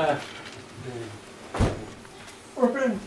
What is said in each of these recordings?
É. Ô, Pedro.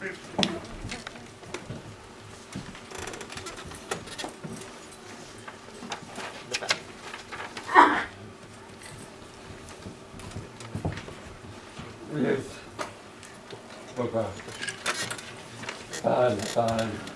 Yes. Bye-bye. Fine, fine.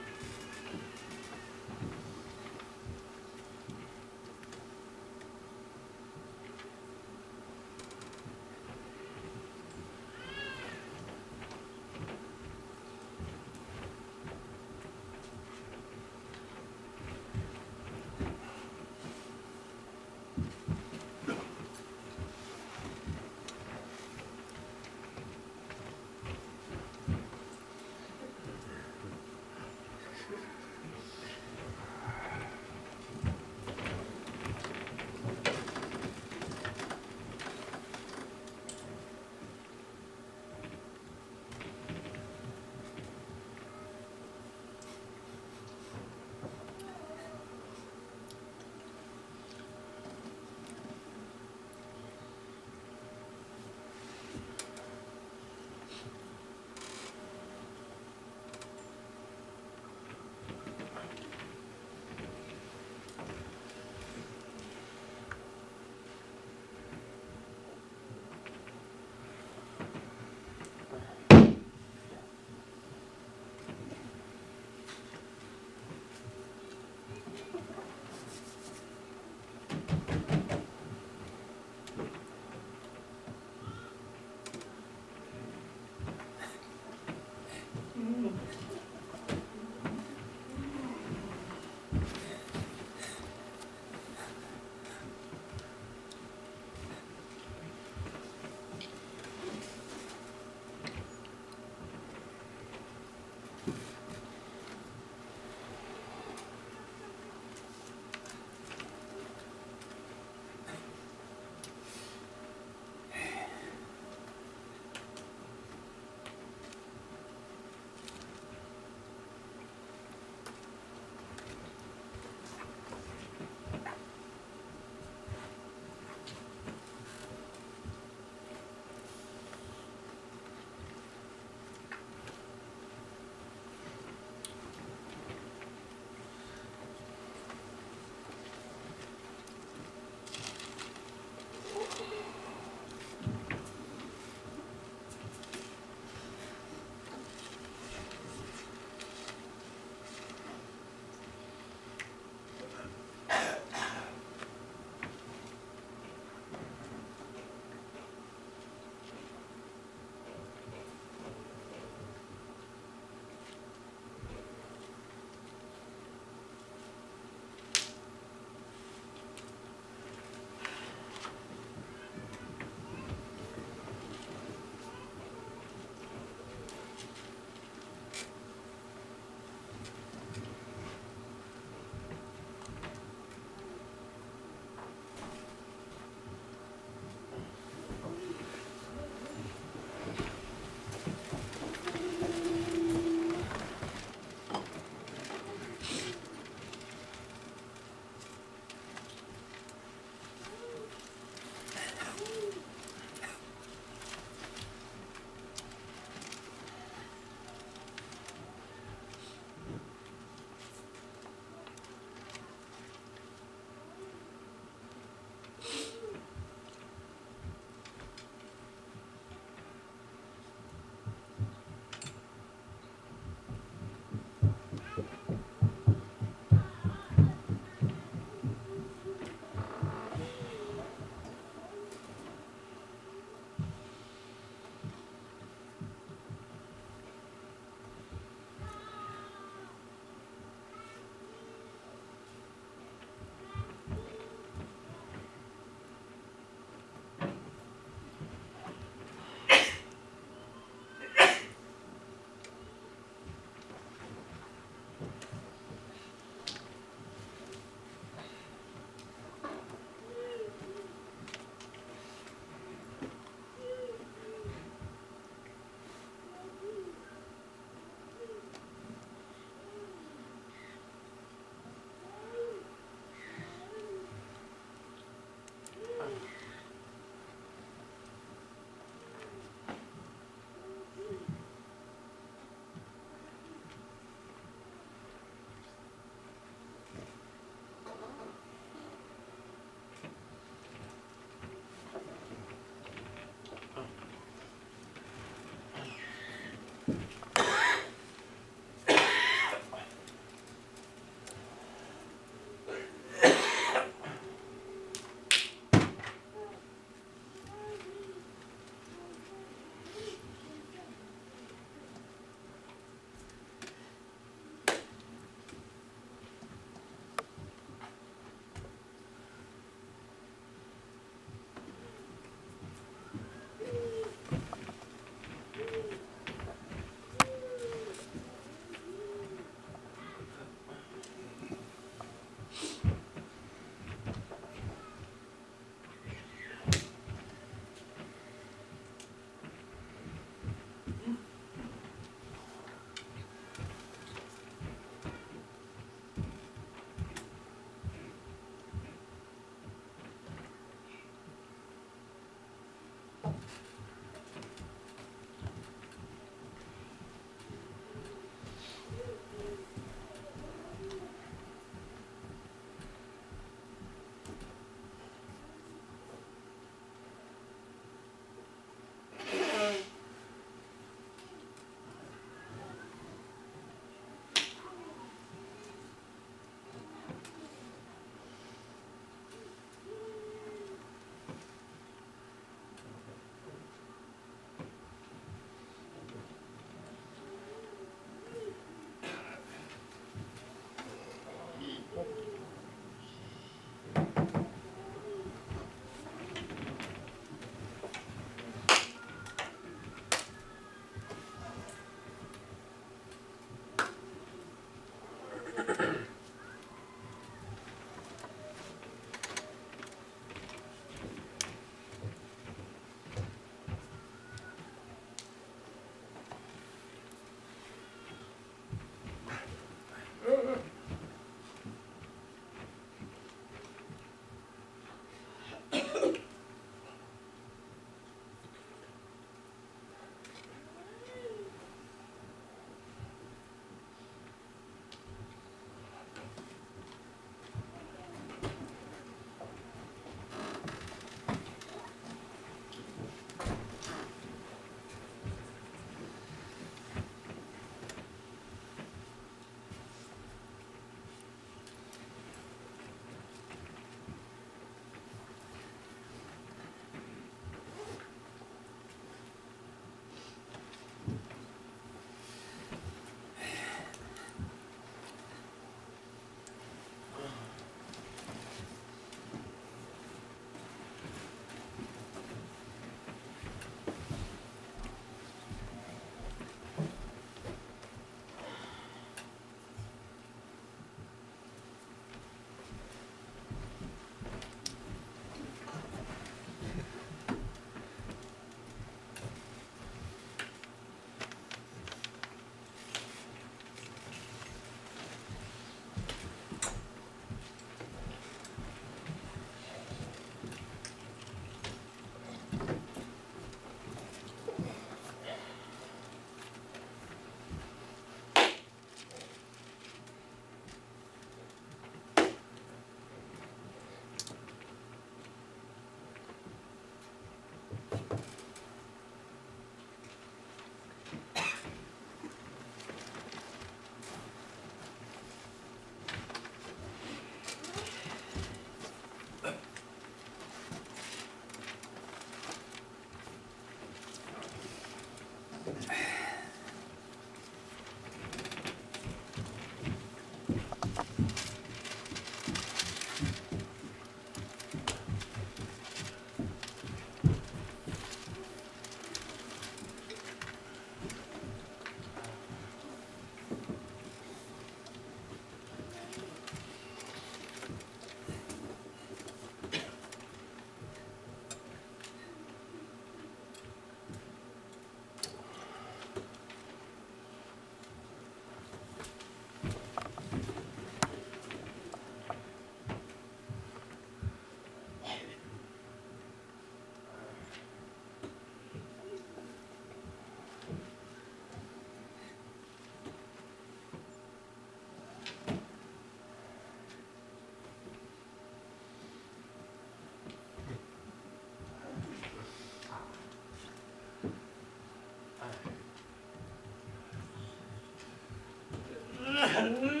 Mm-hmm.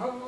Oh.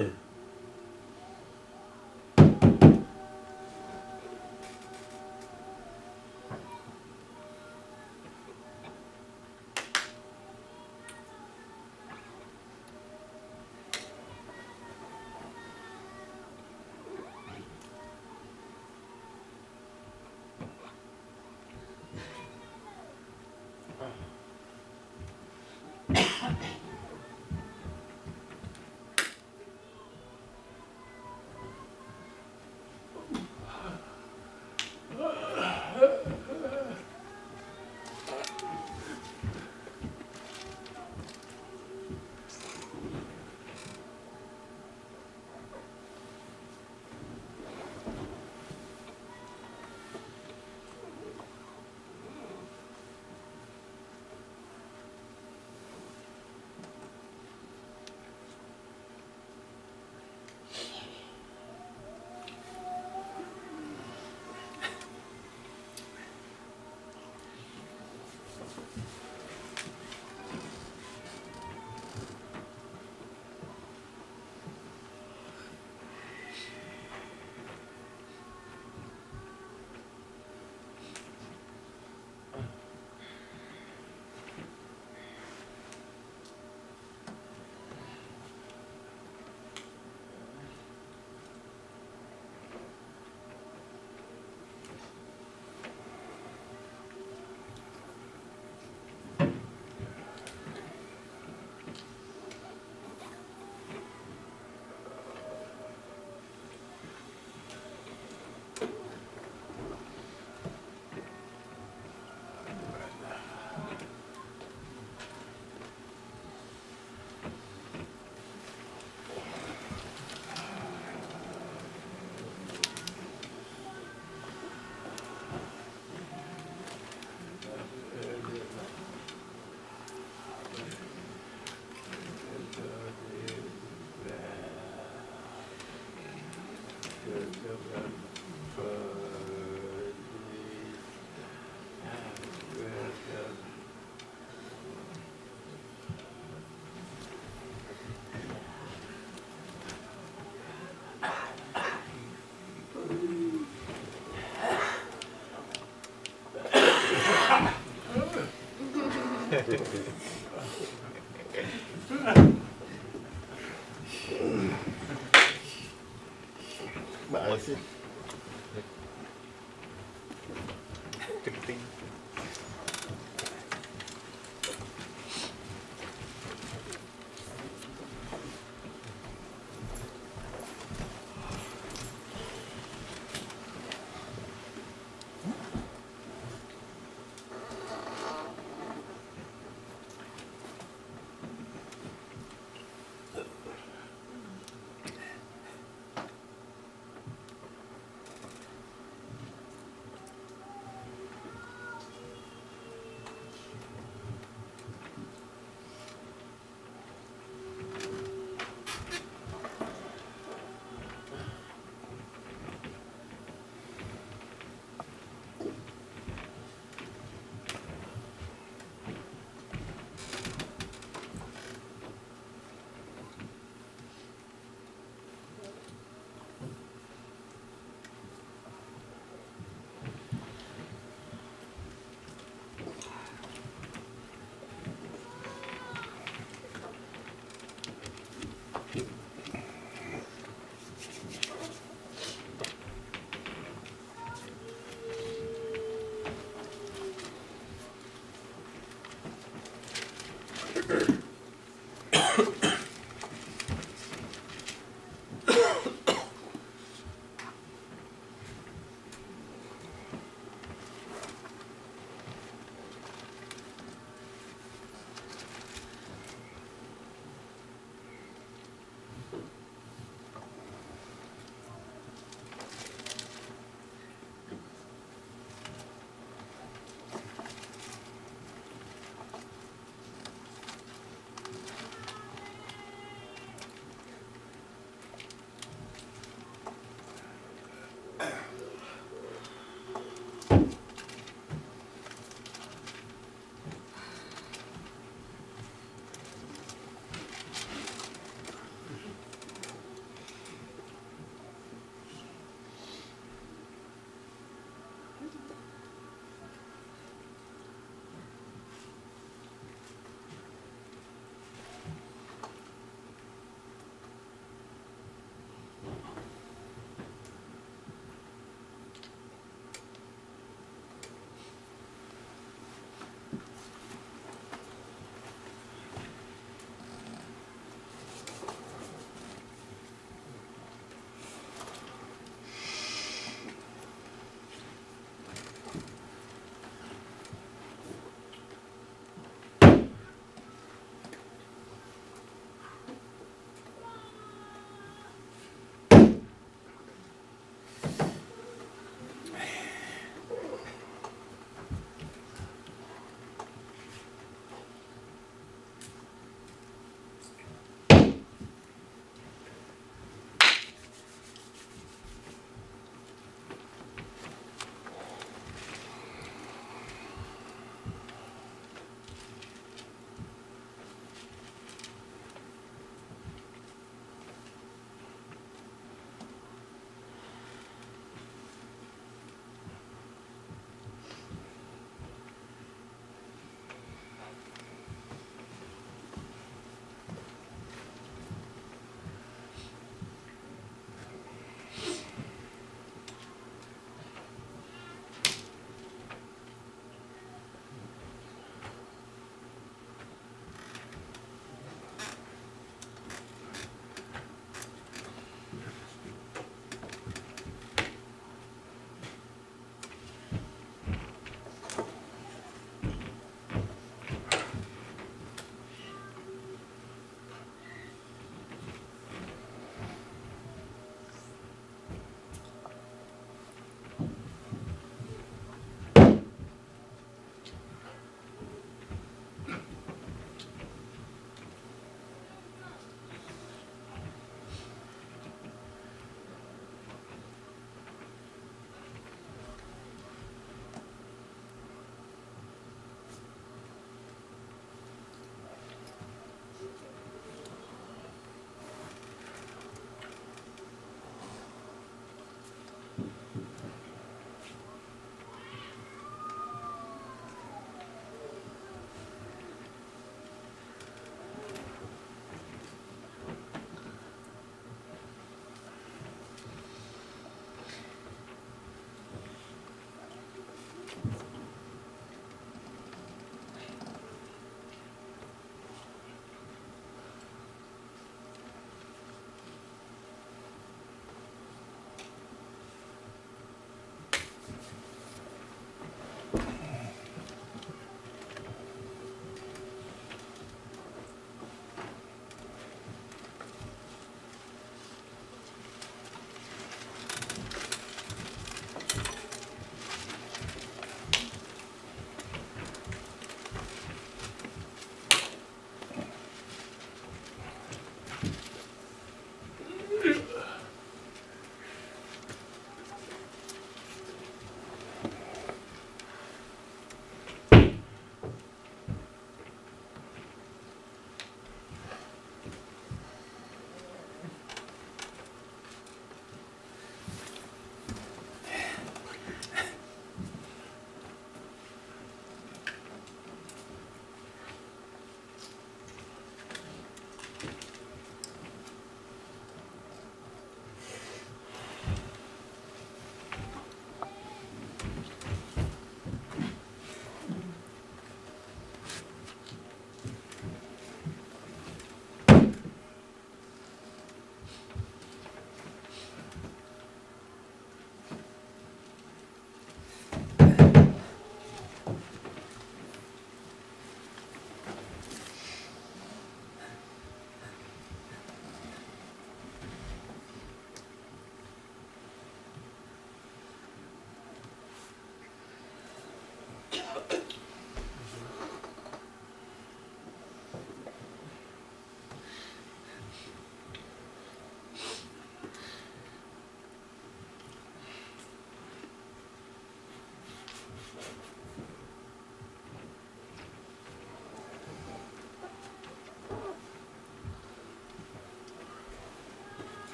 Ah. Open. Makasih.